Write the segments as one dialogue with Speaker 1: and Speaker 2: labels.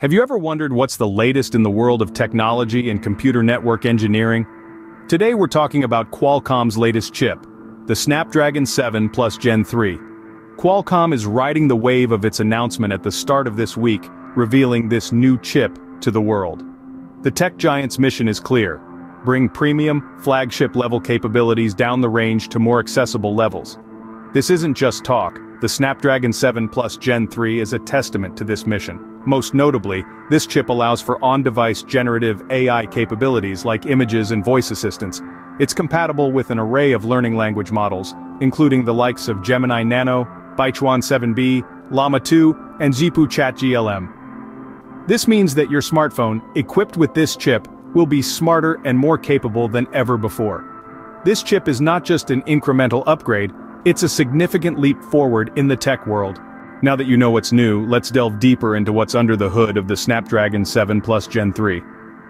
Speaker 1: Have you ever wondered what's the latest in the world of technology and computer network engineering? Today we're talking about Qualcomm's latest chip, the Snapdragon 7 Plus Gen 3. Qualcomm is riding the wave of its announcement at the start of this week, revealing this new chip to the world. The tech giant's mission is clear. Bring premium, flagship-level capabilities down the range to more accessible levels. This isn't just talk, the Snapdragon 7 Plus Gen 3 is a testament to this mission. Most notably, this chip allows for on-device generative AI capabilities like images and voice assistants. It's compatible with an array of learning language models, including the likes of Gemini Nano, Baichuan 7b, Llama 2, and Zhipu Chat GLM. This means that your smartphone, equipped with this chip, will be smarter and more capable than ever before. This chip is not just an incremental upgrade, it's a significant leap forward in the tech world. Now that you know what's new, let's delve deeper into what's under the hood of the Snapdragon 7 Plus Gen 3.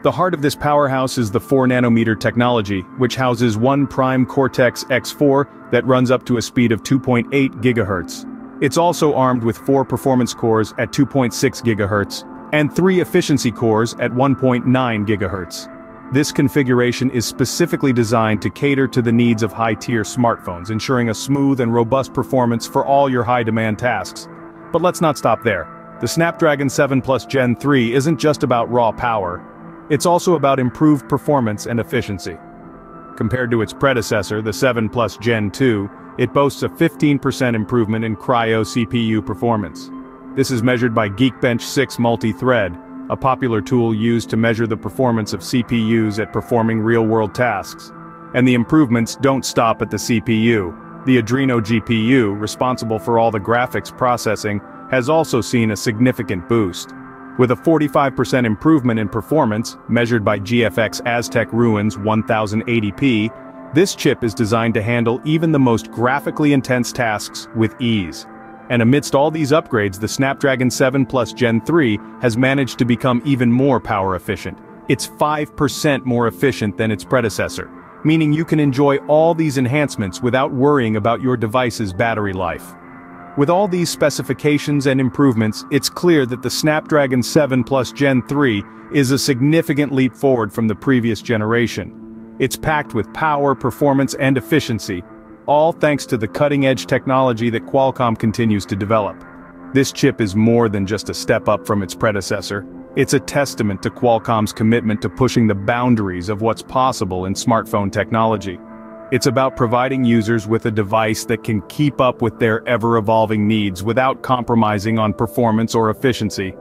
Speaker 1: The heart of this powerhouse is the 4nm technology, which houses one Prime Cortex X4 that runs up to a speed of 2.8 GHz. It's also armed with four performance cores at 2.6 GHz, and three efficiency cores at 1.9 GHz. This configuration is specifically designed to cater to the needs of high-tier smartphones, ensuring a smooth and robust performance for all your high-demand tasks. But let's not stop there. The Snapdragon 7 Plus Gen 3 isn't just about raw power. It's also about improved performance and efficiency. Compared to its predecessor, the 7 Plus Gen 2, it boasts a 15% improvement in Kryo CPU performance. This is measured by Geekbench 6 multi-thread, a popular tool used to measure the performance of CPUs at performing real-world tasks. And the improvements don't stop at the CPU. The Adreno GPU, responsible for all the graphics processing, has also seen a significant boost. With a 45% improvement in performance, measured by GFX Aztec Ruins 1080p, this chip is designed to handle even the most graphically intense tasks with ease. And amidst all these upgrades the Snapdragon 7 Plus Gen 3 has managed to become even more power efficient. It's 5% more efficient than its predecessor meaning you can enjoy all these enhancements without worrying about your device's battery life. With all these specifications and improvements, it's clear that the Snapdragon 7 Plus Gen 3 is a significant leap forward from the previous generation. It's packed with power, performance and efficiency, all thanks to the cutting-edge technology that Qualcomm continues to develop. This chip is more than just a step up from its predecessor, it's a testament to Qualcomm's commitment to pushing the boundaries of what's possible in smartphone technology. It's about providing users with a device that can keep up with their ever-evolving needs without compromising on performance or efficiency.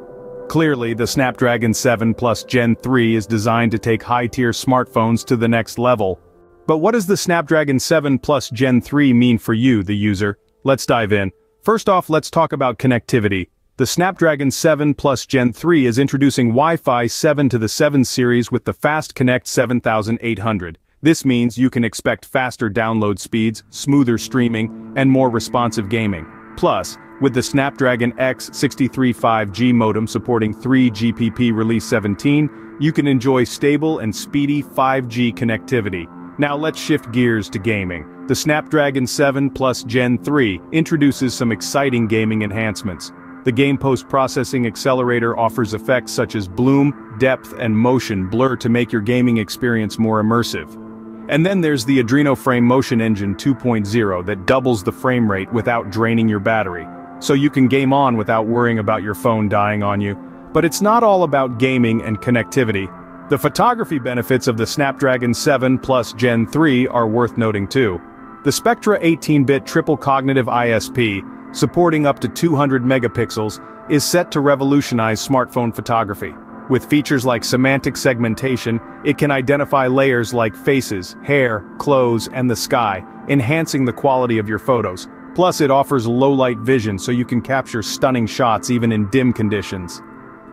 Speaker 1: Clearly, the Snapdragon 7 Plus Gen 3 is designed to take high-tier smartphones to the next level. But what does the Snapdragon 7 Plus Gen 3 mean for you, the user? Let's dive in. First off, let's talk about connectivity. The Snapdragon 7 Plus Gen 3 is introducing Wi-Fi 7 to the 7 series with the Fast Connect 7800. This means you can expect faster download speeds, smoother streaming, and more responsive gaming. Plus, with the Snapdragon X63 5G modem supporting 3GPP Release 17, you can enjoy stable and speedy 5G connectivity. Now let's shift gears to gaming. The Snapdragon 7 Plus Gen 3 introduces some exciting gaming enhancements. The game post-processing accelerator offers effects such as bloom, depth and motion blur to make your gaming experience more immersive. And then there's the Adreno Frame Motion Engine 2.0 that doubles the frame rate without draining your battery, so you can game on without worrying about your phone dying on you. But it's not all about gaming and connectivity. The photography benefits of the Snapdragon 7 Plus Gen 3 are worth noting too. The Spectra 18-bit triple cognitive ISP supporting up to 200 megapixels, is set to revolutionize smartphone photography. With features like semantic segmentation, it can identify layers like faces, hair, clothes, and the sky, enhancing the quality of your photos. Plus it offers low-light vision so you can capture stunning shots even in dim conditions.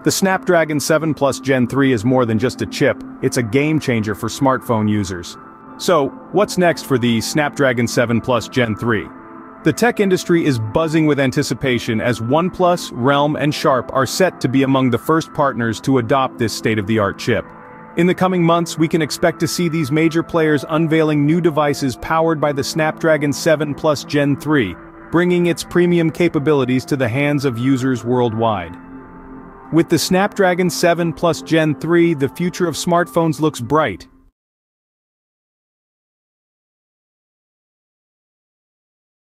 Speaker 1: The Snapdragon 7 Plus Gen 3 is more than just a chip, it's a game-changer for smartphone users. So, what's next for the Snapdragon 7 Plus Gen 3? The tech industry is buzzing with anticipation as OnePlus, Realme and Sharp are set to be among the first partners to adopt this state-of-the-art chip. In the coming months we can expect to see these major players unveiling new devices powered by the Snapdragon 7 Plus Gen 3, bringing its premium capabilities to the hands of users worldwide. With the Snapdragon 7 Plus Gen 3, the future of smartphones looks bright,